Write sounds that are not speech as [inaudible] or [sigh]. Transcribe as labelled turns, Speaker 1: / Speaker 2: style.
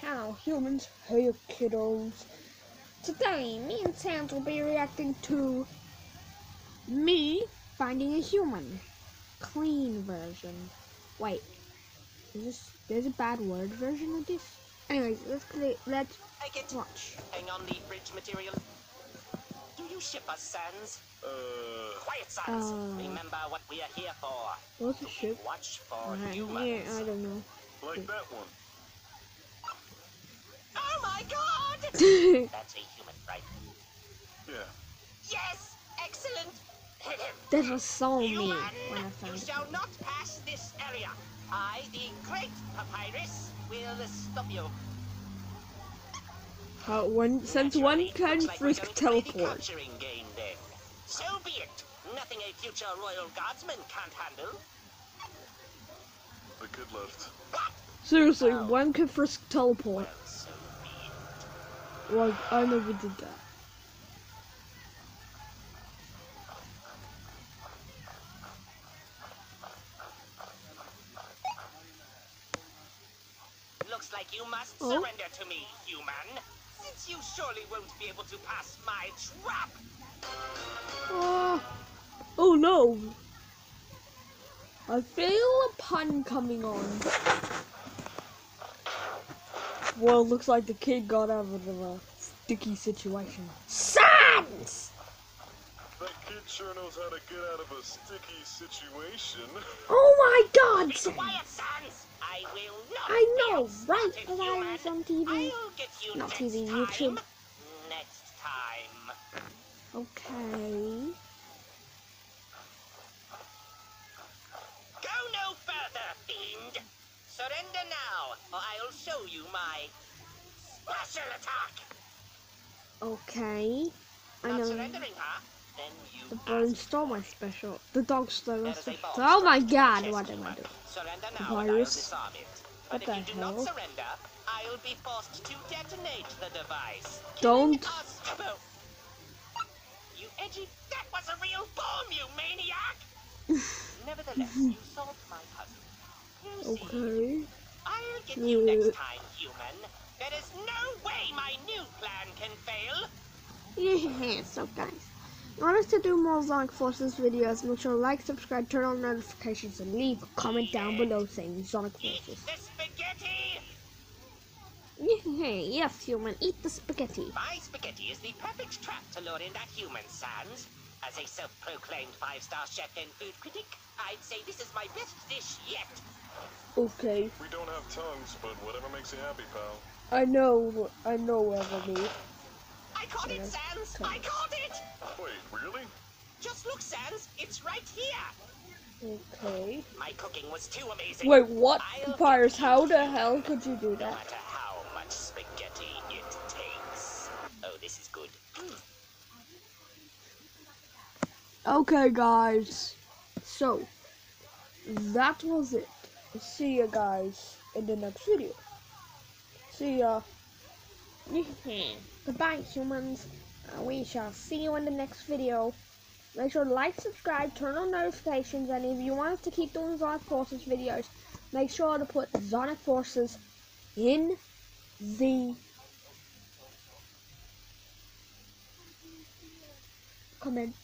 Speaker 1: Hello, humans. Hey, kiddos. Today, me and Sans will be reacting to me finding a human. Clean version. Wait, is this there's a bad word version of this? Anyways, let's play. Let's
Speaker 2: Take it.
Speaker 1: watch.
Speaker 2: Hang on the bridge material. Do you ship us, Sans?
Speaker 3: Uh,
Speaker 2: Quiet, Sans.
Speaker 1: Uh.
Speaker 2: Remember what we are here for.
Speaker 1: What's the ship?
Speaker 2: Watch for
Speaker 1: Uh,
Speaker 2: humans.
Speaker 1: yeah, I don't know.
Speaker 3: like that one.
Speaker 2: My god!
Speaker 1: that [laughs]
Speaker 2: That's a human, right?
Speaker 3: Yeah.
Speaker 2: Yes! Excellent! [laughs]
Speaker 1: was so mean
Speaker 2: Human!
Speaker 1: when I
Speaker 2: You
Speaker 1: found it.
Speaker 2: shall not pass this area. I, the great papyrus, will stop you.
Speaker 1: How one since one can
Speaker 2: looks like
Speaker 1: frisk
Speaker 2: going to play the
Speaker 1: teleport.
Speaker 2: capturing game then. So be it. Nothing a future royal guardsman can't handle.
Speaker 3: The kid left.
Speaker 1: Seriously,
Speaker 2: Oh.
Speaker 1: one can frisk teleport.
Speaker 2: Well, so be it.
Speaker 1: Well, I never did that.
Speaker 2: Looks like you must
Speaker 1: Oh.
Speaker 2: surrender to me, human. Since you surely won't be able to pass my trap.
Speaker 1: Oh, oh no! I feel a pun coming on. Well, looks like the kid got out of a uh, sticky situation. Sans!
Speaker 3: That kid sure knows how to get out of a sticky situation. [laughs]
Speaker 1: Oh my god!
Speaker 2: Be
Speaker 1: Sans!
Speaker 2: quiet, Sans. I will not.
Speaker 1: I know, right?
Speaker 2: outsmarted,
Speaker 1: Because I
Speaker 2: human.
Speaker 1: was on TV.
Speaker 2: I'll get you
Speaker 1: Not
Speaker 2: next
Speaker 1: TV,
Speaker 2: time.
Speaker 1: YouTube.
Speaker 2: Next time.
Speaker 1: Okay.
Speaker 2: Surrender now, or I'll show you my special attack.
Speaker 1: Okay. I know.
Speaker 2: surrendering, huh? Then you
Speaker 1: The bird stole my special. The dog stole my
Speaker 2: There is a
Speaker 1: special. Oh my god, what am I doing? The
Speaker 2: now and I'll
Speaker 1: virus? What the hell?
Speaker 2: surrender, I'll be forced to detonate the device.
Speaker 1: Don't.
Speaker 2: killing us both. You edgy, that was a real bomb, you maniac! [laughs] Nevertheless, you solved my puzzle. You see,
Speaker 1: Okay.
Speaker 2: I'll get you
Speaker 1: Uh.
Speaker 2: next time, human. There is no way my new plan can fail.
Speaker 1: Yeah, [laughs] so guys, in order to do more Sonic Forces videos, make sure to like, subscribe, turn on notifications, and leave a comment down below saying Sonic
Speaker 2: Eat
Speaker 1: Forces.
Speaker 2: the spaghetti!
Speaker 1: Yeah, yes, human, eat the spaghetti.
Speaker 2: My spaghetti is the perfect trap to lure in that human, Sans. As a self-proclaimed five-star chef and food critic, I'd say this is my best dish yet.
Speaker 1: Okay,
Speaker 3: We don't have tongues, but whatever makes you happy, pal.
Speaker 1: I know, I know Everly.
Speaker 2: I caught it, Sans!
Speaker 1: come.
Speaker 2: I caught it!
Speaker 3: Wait, really?
Speaker 2: Just look, Sans, it's right here!
Speaker 1: Okay.
Speaker 2: My cooking was too amazing.
Speaker 1: Wait, what?
Speaker 2: I'll
Speaker 1: Papyrus, how the hell could you do
Speaker 2: No
Speaker 1: that?
Speaker 2: matter how much spaghetti it takes. Oh, this is good.
Speaker 1: Okay, guys. So, that was it. See you guys, in the next video. See ya. [laughs] Goodbye, humans. Uh, we shall see you in the next video. Make sure to like, subscribe, turn on notifications, and if you want us to keep doing Sonic Forces videos, make sure to put Sonic Forces in the comment